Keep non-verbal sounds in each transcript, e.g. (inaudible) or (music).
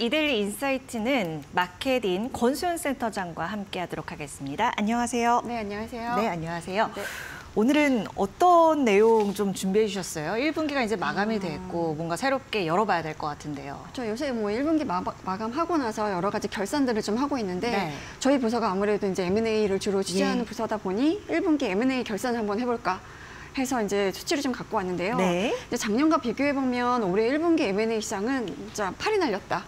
이데일리 인사이트는 마켓인 권수현 센터장과 함께하도록 하겠습니다. 안녕하세요. 네, 안녕하세요. 네, 안녕하세요. 네. 오늘은 어떤 내용 좀 준비해 주셨어요? 1분기가 이제 마감이 음. 됐고 뭔가 새롭게 열어봐야 될 것 같은데요. 저 요새 뭐 1분기 마, 감하고 나서 여러 가지 결산들을 좀 하고 있는데 네. 저희 부서가 아무래도 이제 M&A를 주로 취재하는 예. 부서다 보니 1분기 M&A 결산을 한번 해볼까 해서 이제 수치를 좀 갖고 왔는데요. 네. 이제 작년과 비교해 보면 올해 1분기 M&A 시장은 진짜 파리 날렸다.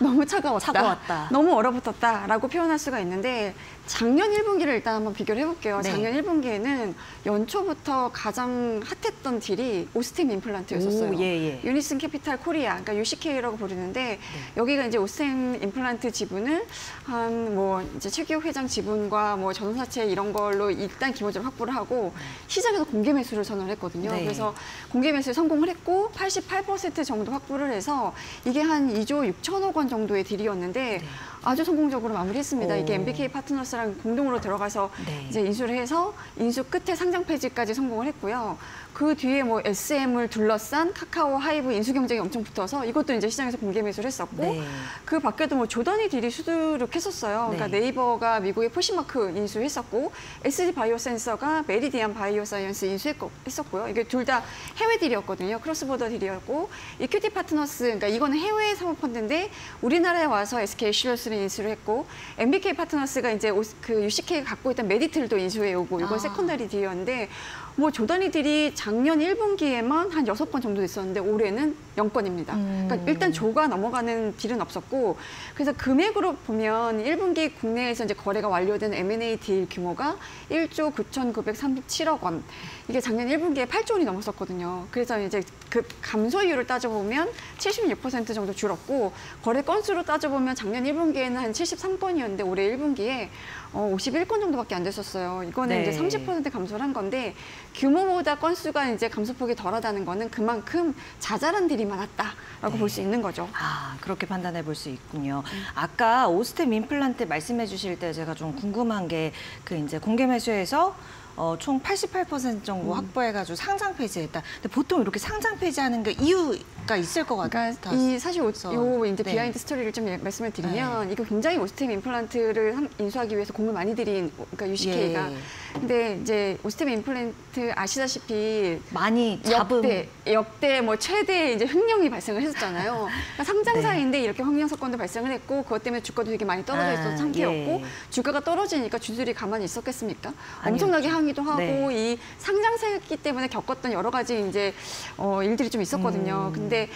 너무 차가웠다. 차가웠다. 너무 얼어붙었다라고 표현할 수가 있는데 작년 1분기를 일단 한번 비교를 해볼게요. 네. 작년 1분기에는 연초부터 가장 핫했던 deal이 오스템 임플란트였었어요. 오, 예, 예. 유니슨 캐피탈 코리아, 그러니까 UCK라고 부르는데 네. 여기가 이제 오스템 임플란트 지분을 한 뭐 이제 최규옥 회장 지분과 뭐 전환사채 이런 걸로 일단 기본적으로 확보를 하고 시장에서 공개 매수 를 선언을 했거든요. 네. 그래서 공개 매수에 성공을 했고 88% 정도 확보를 해서 이게 한 2조 6천억 원 정도의 deal이었는데 아주 성공적으로 마무리했습니다. 네. 오. 이게 MBK 파트너스랑 공동으로 들어가서 네. 이제 인수를 해서 인수 끝에 상장 폐지까지 성공을 했고요. 그 뒤에 뭐 SM을 둘러싼 카카오 하이브 인수 경쟁이 엄청 붙어서 이것도 이제 시장에서 공개 매수를 했었고 네. 그 밖에도 뭐 조 단위 deal이 수두룩했었어요. 그러니까 네. 네이버가 미국의 포시마크 인수했었고 SD 바이오센서가 메리디안 바이오사이언스 인수했었고요. 이게 둘 다 해외 deal이었거든요. cross-border deal이었고 이큐티 파트너스 그러니까 이거는 해외 사모펀드인데 우리나라에 와서 SK 쉴더스 를 인수를 했고 MBK 파트너스가 이제 오- 그 UCK가 갖고 있던 메디트도 인수해 오고 이건 아. secondary deal이었는데 뭐 조 단위 deal이 작년 1분기에만 한 여섯 건 정도 있었는데 올해는 0건입니다. 음. 그러니까 일단 조가 넘어가는 deal은 없었고 그래서 금액으로 보면 1분기 국내에서 이제 거래가 완료된 M&A deal 규모가 1조 9,937억 원. 이게 작년 1분기에 8조 원이 넘었었거든요. 그래서 이제 그 감소율을 따져보면 76% 정도 줄었고 거래 건수로 따져보면 작년 1분기에는 한 73건이었는데 올해 1분기에 어, 51건 정도밖에 안 됐었어요. 이거는 네. 이제 30% 감소를 한 건데 규모보다 건수가 이제 감소폭이 덜하다는 거는 그만큼 자잘한 딜이 많았다라고 네. 볼수 있는 거죠. 아, 그렇게 판단해 볼 수 있군요. 아까 오스템 임플란트 말씀해 주실 때 제가 좀 궁금한 게 그 이제 공개 매수에서 어, 총 88% 정도 음. 확보해가지고 상장 폐지했다. 근데 보통 이렇게 상장 폐지하는 게 이유가 있을 것 같아요. 그러니까 이 사실 오, 요 이제 네. behind 스토리를 좀 예- 말씀을 드리면 이거 굉장히 오스템 임플란트를 한- 인수하기 위해서 공을 많이 들인 그러니까 UCK가 예. 근데 이제 오스템 임플란트 아시다시피 많이 잡음. 역대 역대 뭐 최대 이제 횡령이 발생을 했었잖아요. 그러니까 (laughs) 상장사인데 이렇게 횡령 사건도 발생을 했고 그것 때문에 주가도 되게 많이 떨어져 네. 아, 있었던 상태였고 예. 주가가 떨어지니까 주들이 가만히 있었겠습니까? 아니었죠. 엄청나게 항의도 하고 네. 이 상장사였기 때문에 겪었던 여러 가지 이제 어, 일들이 좀 있었거든요. 음. 근데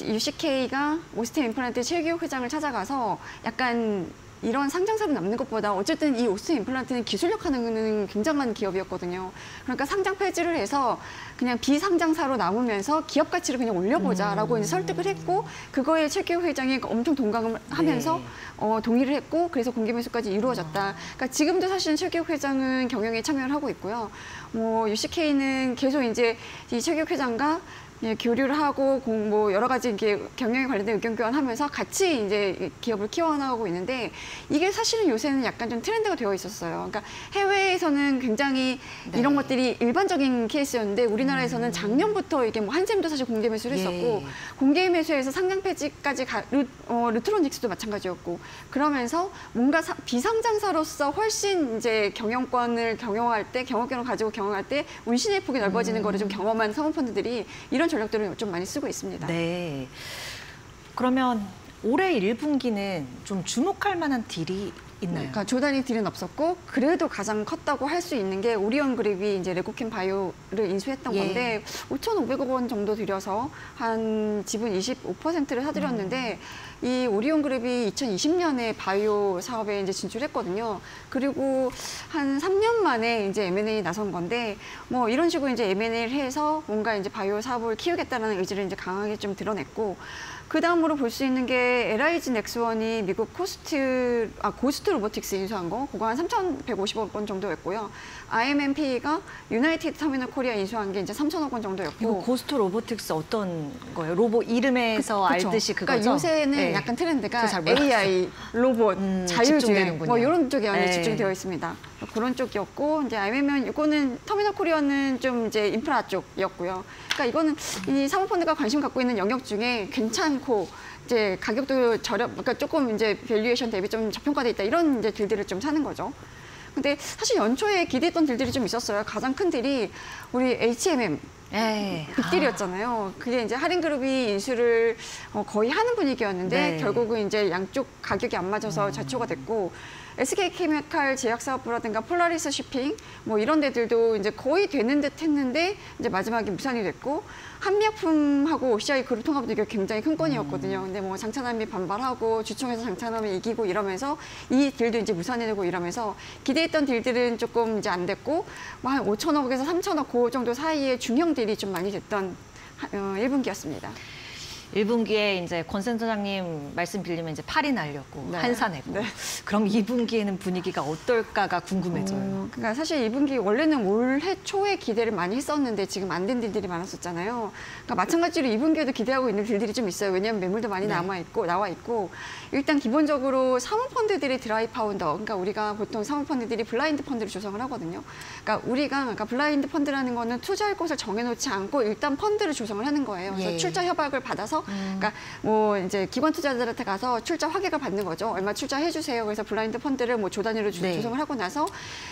UCK가 오스템 임플란트 최기욱 회장을 찾아가서 약간 이런 상장사로 남는 것보다 어쨌든 이 오스템 임플란트는 기술력 하는 굉장한 기업이었거든요. 그러니까 상장 폐지를 해서 그냥 비상장사로 남으면서 기업 가치를 그냥 올려보자라고 음. 이제 설득을 했고 그거에 최기욱 회장이 엄청 동감을 하면서 네. 어, 동의를 했고 그래서 공개 매수까지 이루어졌다. 아. 그러니까 지금도 사실은 최기욱 회장은 경영에 참여를 하고 있고요. 뭐 UCK는 계속 이제 이 최기욱 회장과 예, 교류를 하고 공, 뭐 여러 가지 이게 경영에 관련된 의견 교환하면서 같이 이제 기업을 키워나가고 있는데 이게 사실은 요새는 약간 좀 트렌드가 되어 있었어요. 그러니까 해외에서는 굉장히 네. 이런 것들이 일반적인 케이스였는데 우리나라에서는 작년부터 이게 뭐 한샘도 사실 공개 매수를 예. 했었고 공개 매수에서 상장 폐지까지 가, 루, 어, 루트론직스도 마찬가지였고 그러면서 뭔가 사- 비상장사로서 훨씬 이제 경영권을 경영할 때 경영권을 가지고 경영할 때 운신의 폭이 넓어지는 거를 좀 경험한 사모펀드들이 이런 전략들을 좀 많이 쓰고 있습니다. 네. 그러면 올해 1분기는 좀 주목할 만한 딜이 있나요? 그러니까 조단위 딜은 없었고 그래도 가장 컸다고 할 수 있는 게 오리온 그립이 이제 레고킨 바이오를 인수했던 예. 건데 5,500억 원 정도 들여서 한 지분 25%를 사들였는데 이 오리온 그립이 2020년에 바이오 사업에 이제 진출했거든요. 그리고 한 3년 만에 이제 M&A 나선 건데 뭐 이런 식으로 이제 M&A를 해서 뭔가 이제 바이오 사업을 키우겠다라는 의지를 이제 강하게 좀 드러냈고 그 다음으로 볼 수 있는 게 LIG 넥스원이 미국 코스트, 아, 고스트 로보틱스 인수한 거, 그거 한 3,150억 원 정도였고요. IMM PE가 유나이티드 터미널 코리아 인수한 게 이제 3,000억 원 이거 정도였고. 고스트 로보틱스 어떤 거예요? 로봇 이름에서 그쵸. 알듯이 그거죠? 그러니까 요새는 네. 약간 트렌드가. AI, 로봇, 음, 자율주행. 뭐 이런 쪽에 많이 네. 집중되어 있습니다. 그런 쪽이었고 이제 IMM은 이거는 터미널 코리아는 좀 이제 인프라 쪽이었고요. 그러니까 이거는 이 사모펀드가 관심 갖고 있는 영역 중에 괜찮은 않고 이제 가격도 저렴, 그러니까 조금 이제 valuation 대비 좀 저평가돼 있다 이런 이제 딜들을 좀 사는 거죠. 근데 사실 연초에 기대했던 딜들이 좀 있었어요. 가장 큰 딜이 우리 HMM 예. 빅딜이었잖아요. 그게 이제 하림그룹이 인수를 어, 거의 하는 분위기였는데 네. 결국은 이제 양쪽 가격이 안 맞아서 좌초가 됐고 SK케미칼 제약사업부라든가 폴라리스 쉬핑 뭐 이런 데들도 이제 거의 되는 듯 했는데 이제 마지막에 무산이 됐고 한미약품하고 OCI 그룹 통합도 이게 굉장히 큰 건이었거든요. 근데 뭐 장차남이 반발하고 주총에서 장차남이 이기고 이러면서 이 딜도 이제 무산이 되고 이러면서 기대했던 딜들은 조금 이제 안 됐고 뭐 한 5천억에서 3천억 그 정도 사이에 중형 딜이 좀 많이 됐던 하- 어, 1분기였습니다. 1분기에 이제 권 센터장님 말씀 빌리면 이제 팔이 날렸고 네. 한사 내고 네. 그럼 2분기에는 분위기가 어떨까가 궁금해져요. 어, 그러니까 사실 2분기 원래는 올해 초에 기대를 많이 했었는데 지금 안 된 딜들이 많았었잖아요. 그러니까 마찬가지로 2분기에도 기대하고 있는 딜들이 좀 있어요. 왜냐하면 매물도 많이 네. 남아 있고 나와 있고 일단 기본적으로 사모펀드들이 dry powder. 그러니까 우리가 보통 사모펀드들이 블라인드 펀드를 조성을 하거든요. 그러니까 우리가 그러니까 블라인드 펀드라는 거는 투자할 곳을 정해놓지 않고 일단 펀드를 조성을 하는 거예요. 그래서 예. 출자 확약을 받아서 음. 그러니까 뭐 이제 기관 투자자들한테 가서 출자 확약을 받는 거죠. 얼마 출자해 주세요. 그래서 블라인드 펀드를 뭐 조 단위로 주- 네. 조성을 하고 나서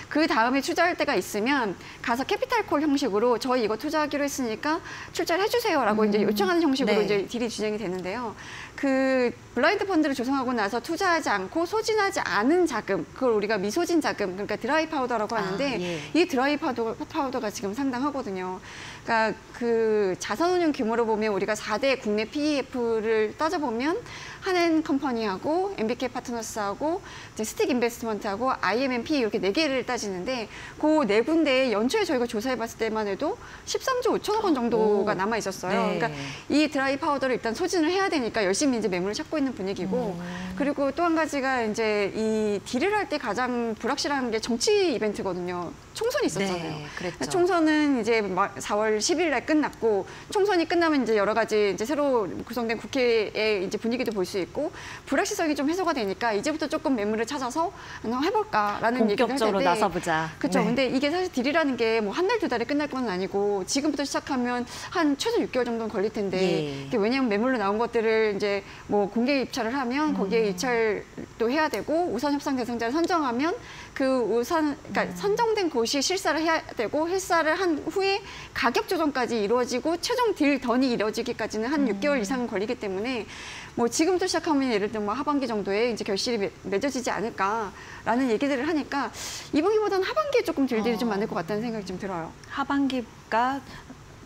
그 다음에 투자할 데가 있으면 가서 capital call 형식으로 저희 이거 투자하기로 했으니까 출자를 해 주세요라고 이제 요청하는 형식으로 네. 이제 딜이 진행이 되는데요. 그 블라인드 펀드를 조성하고 나서 투자하지 않고 소진하지 않은 자금, 그걸 우리가 미소진 자금, 그러니까 dry powder라고 아, 하는데 예. 이 dry powder, powder가 지금 상당하거든요. 그러니까 그 자산운용 규모로 보면 우리가 4대 국내 PEF를 따져보면 한앤 컴퍼니하고 MBK 파트너스하고 이제 스틱 인베스트먼트하고 IMM PE 이렇게 네 개를 따지는데 그 네 군데에 연초에 저희가 조사해봤을 때만 해도 13조 5천억 원 정도가 오. 남아 있었어요. 네. 그러니까 이 dry powder를 일단 소진을 해야 되니까 열심히 이제 매물을 찾고 있는 분위기고 그리고 또 한 가지가 이제 이 딜을 할 때 가장 불확실한 게 정치 이벤트거든요. 총선이 있었잖아요. 네, 그랬죠. 총선은 이제 막 4월 10일 날 끝났고 총선이 끝나면 이제 여러 가지 이제 새로 구성된 국회의 이제 분위기도 볼 수 있고 불확실성이 좀 해소가 되니까 이제부터 조금 매물을 찾아서 해볼까라는 얘기를 할 본격적으로 나서보자. 그렇죠. 네. 근데 이게 사실 딜이라는 게 뭐 한 달 두 달에 끝날 건 아니고 지금부터 시작하면 한 최소 6개월 정도는 걸릴 텐데 예. 왜냐하면 매물로 나온 것들을 이제 뭐 공개 입찰을 하면 음. 거기에 입찰도 해야 되고 우선 협상 대상자를 선정하면 그 우선 그러니까 음. 선정된 곳이 실사를 해야 되고 실사를 한 후에 가격 조정까지 이루어지고 최종 딜 던이 이루어지기까지는 한 음. 6개월 이상은 걸리기 때문에 뭐 지금부터 시작하면 예를 들면 뭐 하반기 정도에 이제 결실이 맺- 맺어지지 않을까라는 얘기들을 하니까 이분기보다는 하반기에 조금 딜들이 좀 어. 많을 것 같다는 생각이 좀 들어요. 하반기가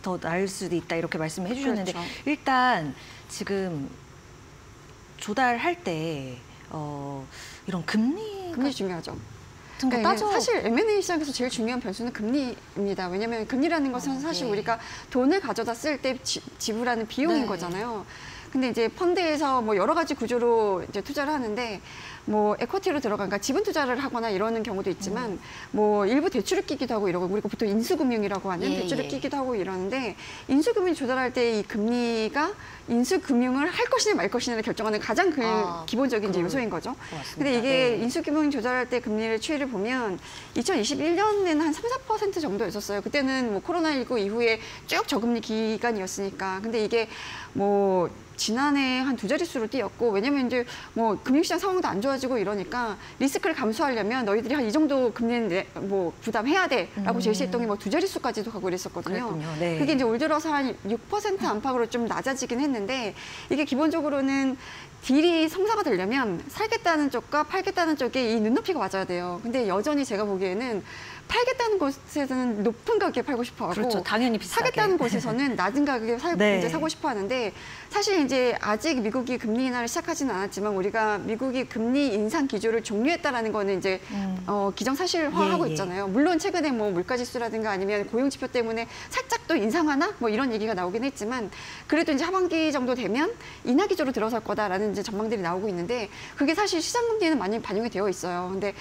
더 나을 수도 있다 이렇게 말씀을 해주셨는데 그렇죠. 일단 지금 조달할 때 어, 이런 금리 금리 중요하죠. 같은 거 그러니까 따져 사실 M&A 시장에서 제일 중요한 변수는 금리입니다. 왜냐하면 금리라는 것은 어, 사실 네. 우리가 돈을 가져다 쓸 때 지불하는 비용인 네. 거잖아요. 근데 이제 펀드에서 뭐 여러 가지 구조로 이제 투자를 하는데 뭐 에쿼티로 들어간 그러니까 지분 투자를 하거나 이러는 경우도 있지만 뭐 일부 대출을 끼기도 하고 이러고 우리가 보통 인수금융이라고 하는 예, 대출을 예. 끼기도 하고 이러는데 인수금융 조달할 때 이 금리가 인수금융을 할 것이냐 말 것이냐를 결정하는 가장 그 아, 기본적인 요소인 거죠. 고맙습니다. 근데 이게 네. 인수금융 조달할 때 금리를 추이를 보면 2021년에는 한 3, 4% 정도였었어요. 그때는 뭐 코로나19 이후에 쭉 저금리 기간이었으니까. 근데 이게 뭐 지난해 한 두 자릿수로 뛰었고 왜냐면 이제 뭐 금융시장 상황도 안 좋아 지고 이러니까 리스크를 감수하려면 너희들이 한 이 정도 금리는 내- 뭐 부담해야 돼라고 음. 제시했던 게 뭐 두 자릿수까지도 가고 이랬었거든요. 그랬군요. 네. 그게 이제 올 들어서 한 6% 안팎으로 좀 낮아지긴 했는데 이게 기본적으로는 딜이 성사가 되려면 살겠다는 쪽과 팔겠다는 쪽에 이 눈높이가 맞아야 돼요. 근데 여전히 제가 보기에는 팔겠다는 곳에서는 높은 가격에 팔고 싶어 하고 그렇죠. 당연히 비싸게. 사겠다는 (laughs) 곳에서는 낮은 가격에 사, 네. 이제 사고 싶어 하는데 사실 이제 아직 미국이 금리 인하를 시작하지는 않았지만 우리가 미국이 금리 인상 기조를 종료했다라는 거는 이제 음. 어, 기정사실화하고 예, 예. 있잖아요. 물론 최근에 뭐 물가지수라든가 아니면 고용지표 때문에 살짝 또 인상하나 뭐 이런 얘기가 나오긴 했지만 그래도 이제 하반기 정도 되면 인하 기조로 들어설 거다라는 이제 전망들이 나오고 있는데 그게 사실 시장 금리에는 많이 반영이 되어 있어요. 근데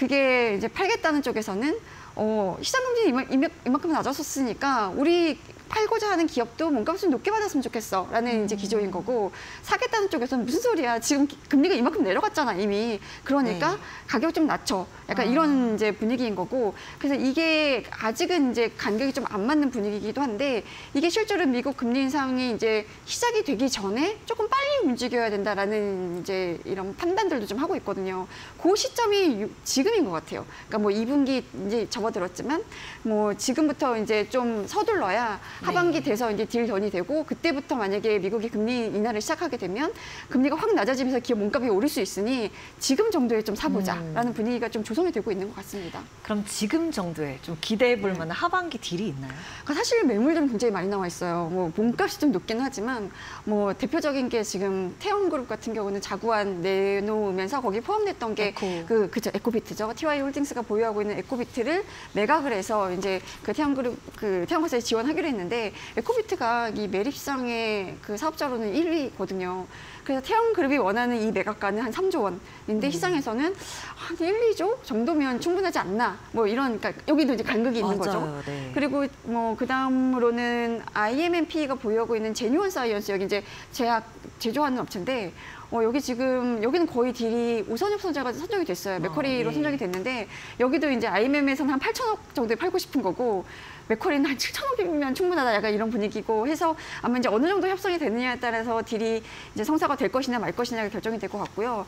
그게 이제 팔겠다는 쪽에서는 어, 시장 이만, 이만- 이만큼 낮았었으니까 우리 팔고자 하는 기업도 몸값을 높게 받았으면 좋겠어 라는 이제 기조인 거고 사겠다는 쪽에서는 무슨 소리야 지금 기- 금리가 이만큼 내려갔잖아 이미 그러니까 네. 가격 좀 낮춰 약간 아. 이런 이제 분위기인 거고 그래서 이게 아직은 이제 간격이 좀 안 맞는 분위기이기도 한데 이게 실제로 미국 금리 인상이 이제 시작이 되기 전에 조금 빨리 움직여야 된다라는 이제 이런 판단들도 좀 하고 있거든요. 그 시점이 유- 지금인 것 같아요. 그러니까 뭐 2분기 이제 접어들었지만 뭐 지금부터 이제 좀 서둘러야 하반기 네. 돼서 이제 딜 던이 되고 그때부터 만약에 미국이 금리 인하를 시작하게 되면 금리가 확 낮아지면서 기업 몸값이 오를 수 있으니 지금 정도에 좀 사보자라는 분위기가 좀 조성이 되고 있는 것 같습니다. 그럼 지금 정도에 좀 기대해 네. 볼 만한 하반기 딜이 있나요? 그러니까 사실 매물들은 굉장히 많이 나와 있어요. 뭐 몸값이 좀 높긴 하지만 뭐 대표적인 게 지금 태영그룹 같은 경우는 자구안 내놓으면서 거기 포함됐던 게. 그 그죠 에코비트죠. TY 홀딩스가 보유하고 있는 에코비트를 매각을 해서 이제 그 태영그룹 그 태영건설에 지원하기로 했는데 에코비트가 이 매립시장의 그 사업자로는 1위거든요. 그래서 태영그룹이 원하는 이 매각가는 한 3조 원인데 음. 시장에서는 한 1, 2조 정도면 충분하지 않나 뭐 이런 그러니까 여기도 이제 간극이 있는 거죠. 맞아요. 네. 그리고 뭐 그다음으로는 IMM PE가 보유하고 있는 제뉴언 사이언스 여기 이제 제약 제조하는 업체인데 어 여기 지금 여기는 거의 딜이 우선협상자가 선정이 됐어요. 맥커리로 예. 선정이 됐는데 여기도 이제 IMM에서는 한 8천억 정도에 팔고 싶은 거고 맥커리는 한 7천억이면 충분하다 약간 이런 분위기고 해서 아마 이제 어느 정도 협상이 되느냐에 따라서 딜이 이제 성사가 될 것이냐 말 것이냐가 결정이 될 것 같고요.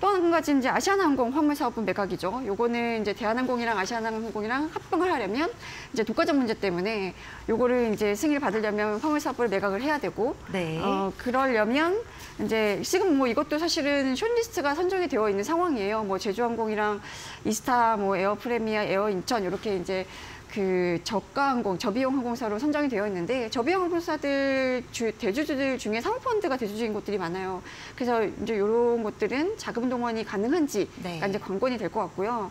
또 한 가지 이제 아시아나항공 화물 사업부 매각이죠. 요거는 이제 대한항공이랑 아시아나항공이랑 합병을 하려면 이제 독과점 문제 때문에 요거를 이제 승인을 받으려면 화물 사업을 매각을 해야 되고 네. 어, 그러려면 이제 지금 뭐 이것도 사실은 short list가 선정이 되어 있는 상황이에요. 뭐 제주항공이랑 이스타, 뭐 에어프레미아, 에어 인천 이렇게 이제 그 저가 항공, 저비용 항공사로 선정이 되어 있는데 저비용 항공사들 주, 대주주들 중에 사모펀드가 대주주인 곳들이 많아요. 그래서 이제 이런 것들은 자금 동원이 가능한지가 네. 이제 관건이 될 것 같고요.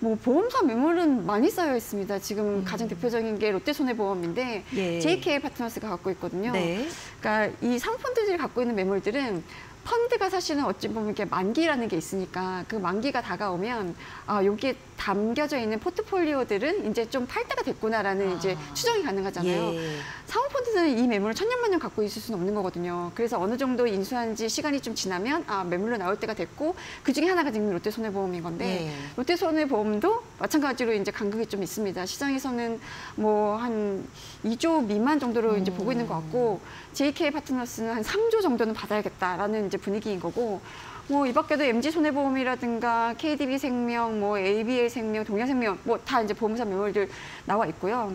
뭐 보험사 매물은 많이 쌓여 있습니다. 지금 가장 대표적인 게 롯데손해보험인데 음. 예. JK 파트너스가 갖고 있거든요. 네. 그러니까 이 사모펀드들이 갖고 있는 매물들은 펀드가 사실은 어찌 보면 이렇게 만기라는 게 있으니까 그 만기가 다가오면 아 여기에 담겨져 있는 포트폴리오들은 이제 좀 팔 때가 됐구나라는 아. 이제 추정이 가능하잖아요. 예. 사모펀드는 이 매물을 천년만년 갖고 있을 수는 없는 거거든요. 그래서 어느 정도 인수한 지 시간이 좀 지나면 아 매물로 나올 때가 됐고 그 중에 하나가 지금 롯데손해보험인 건데 예. 롯데손해보험도 마찬가지로 이제 간극이 좀 있습니다. 시장에서는 뭐 한 2조 미만 정도로 이제 보고 있는 것 같고 JK 파트너스는 한 3조 정도는 받아야겠다라는 이제 분위기인 거고 뭐 이 밖에도 MG 손해보험이라든가 KDB 생명, 뭐 ABL 생명, 동양생명 뭐 다 이제 보험사 매물들 나와 있고요.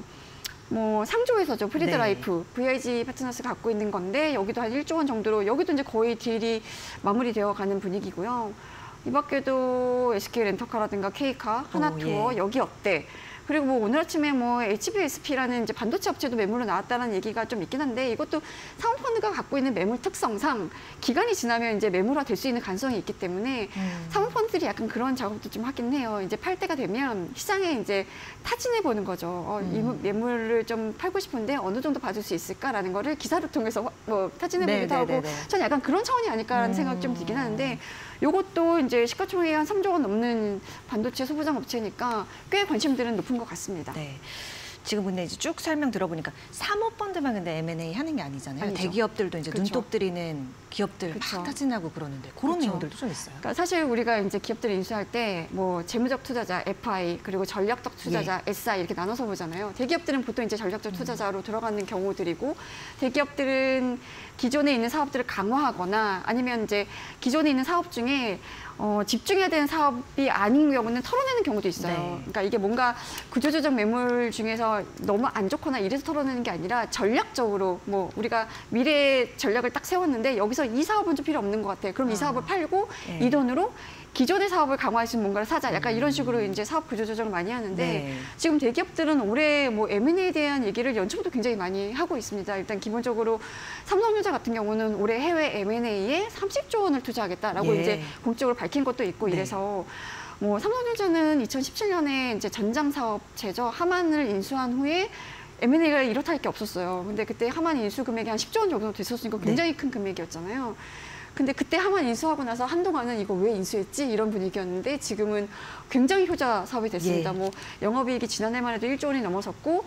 뭐 상조회사죠 프리드라이프 VIG 파트너스 갖고 있는 건데 여기도 한 1조 원 정도로 여기도 이제 거의 딜이 마무리되어 가는 분위기고요. 이 밖에도 SK 렌터카라든가 K카, 하나투어 예. 여기어때? 그리고 뭐 오늘 아침에 뭐 HPSP라는 이제 반도체 업체도 매물로 나왔다는 얘기가 좀 있긴 한데 이것도 사모펀드가 갖고 있는 매물 특성상 기간이 지나면 이제 매물화 될 수 있는 가능성이 있기 때문에 음. 사모펀드들이 약간 그런 작업도 좀 하긴 해요. 이제 팔 때가 되면 시장에 이제 타진해 보는 거죠. 어, 이 음. 매물을 좀 팔고 싶은데 어느 정도 받을 수 있을까라는 거를 기사를 통해서 화- 뭐 타진해 네, 보기도 네, 하고 네, 네. 전 약간 그런 차원이 아닐까라는 음. 생각 좀 들긴 하는데 요것도 이제 시가총액이 한 3조 원 넘는 반도체 소부장 업체니까 꽤 관심들은 높은 것 같습니다. 네. 지금 근데 이제 쭉 설명 들어보니까 사모펀드만 근데 M&A 하는 게 아니잖아요. 아니죠. 대기업들도 이제 그쵸. 눈독 들이는 기업들 그쵸. 막 타진하고 그러는데 그런 그쵸. 내용들도 좀 있어요. 그러니까 사실 우리가 이제 기업들을 인수할 때 뭐 재무적 투자자 FI 그리고 전략적 투자자 예. SI 이렇게 나눠서 보잖아요. 대기업들은 보통 이제 전략적 음. 투자자로 들어가는 경우들이고 대기업들은 기존에 있는 사업들을 강화하거나 아니면 이제 기존에 있는 사업 중에 어, 집중해야 되는 사업이 아닌 경우는 털어내는 경우도 있어요. 네. 그러니까 이게 뭔가 구조조정 매물 중에서 너무 안 좋거나 이래서 털어내는 게 아니라 전략적으로 뭐 우리가 미래 전략을 딱 세웠는데 여기서 이 사업은 좀 필요 없는 것 같아. 그럼 이 아. 사업을 팔고 네. 이 돈으로 기존의 사업을 강화할 수 있는 뭔가를 사자. 약간 이런 식으로 이제 사업 구조 조정을 많이 하는데 음. 네. 지금 대기업들은 올해 뭐 M&A에 대한 얘기를 연초부터 굉장히 많이 하고 있습니다. 일단 기본적으로 삼성전자 같은 경우는 올해 해외 M&A에 30조 원을 투자하겠다라고 예. 이제 공적으로 밝힌 것도 있고 네. 이래서 뭐 삼성전자는 2017년에 이제 전장 사업체죠. 하만을 인수한 후에 M&A가 이렇다 할 게 없었어요. 근데 그때 하만 인수 금액이 한 10조 원 정도 됐었으니까 굉장히 큰 금액이었잖아요. 근데 그때 하만 인수하고 나서 한동안은 이거 왜 인수했지 이런 분위기였는데 지금은 굉장히 효자 사업이 됐습니다. 예. 뭐 영업이익이 지난해만 해도 1조 원이 넘어섰고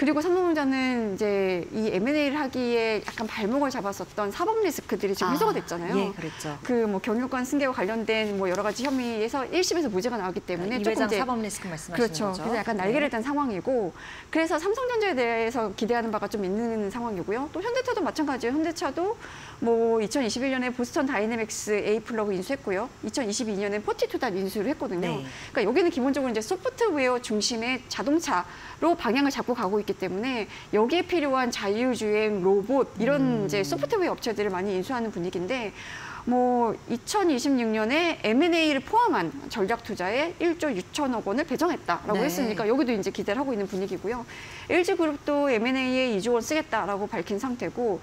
그리고 삼성전자는 이제 이 M&A를 하기에 약간 발목을 잡았었던 사법 리스크들이 지금 해소가 됐잖아요. 예, 그랬죠. 그 뭐 경영권 승계와 관련된 뭐 여러 가지 혐의에서 1심에서 무죄가 나왔기 때문에 이 조금 이제 사법 리스크 말씀하시는 그렇죠. 거죠. 그래서 약간 날개를 단 상황이고 그래서 삼성전자에 대해서 기대하는 바가 좀 있는 상황이고요. 또 현대차도 마찬가지예요. 현대차도 뭐 2021년에 보스턴 다이내믹스 에어플러그 인수했고요. 2022년에 포티투닷 인수를 했거든요. 네. 그러니까 여기는 기본적으로 이제 소프트웨어 중심의 자동차로 방향을 잡고 가고 있기 때문에 여기에 필요한 자율주행 로봇 이런 음. 이제 소프트웨어 업체들을 많이 인수하는 분위기인데 뭐 2026년에 M&A를 포함한 전략 투자에 1조 6천억 원을 배정했다라고 네. 했으니까 여기도 이제 기대를 하고 있는 분위기고요. LG그룹도 M&A에 2조 원 쓰겠다라고 밝힌 상태고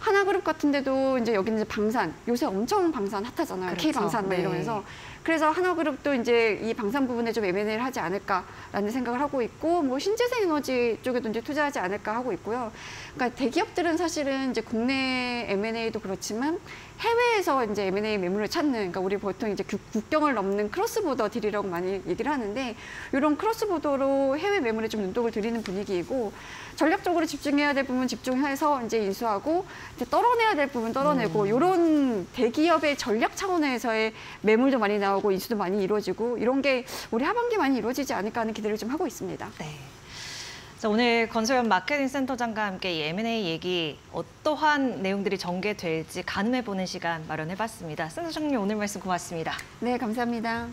하나그룹 같은 데도 이제 여기는 이제 방산 요새 엄청 방산 핫하잖아요. 그렇죠. K 방산 막 네. 이러면서 그래서 한화그룹도 이제 이 방산 부분에 좀 M&A를 하지 않을까라는 생각을 하고 있고 뭐 신재생 에너지 쪽에도 이제 투자하지 않을까 하고 있고요. 그러니까 대기업들은 사실은 이제 국내 M&A도 그렇지만 해외에서 이제 M&A 매물을 찾는 그러니까 우리 보통 이제 국- 국경을 넘는 cross-border 딜이라고 많이 얘기를 하는데 이런 cross-border로 해외 매물에 좀 눈독을 들이는 분위기이고 전략적으로 집중해야 될 부분 집중해서 이제 인수하고 이제 떨어내야 될 부분 떨어내고 이런 대기업의 전략 차원에서의 매물도 많이 나오고 인수도 많이 이루어지고 이런 게 우리 하반기 많이 이루어지지 않을까 하는 기대를 좀 하고 있습니다. 네. 자, 오늘 건소연 마케팅 센터장과 함께 이 M&A 얘기 어떠한 내용들이 전개될지 가늠해 보는 시간 마련해 봤습니다. 센터장님 오늘 말씀 고맙습니다. 네, 감사합니다.